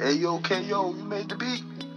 Ayo, KO, you made the beat.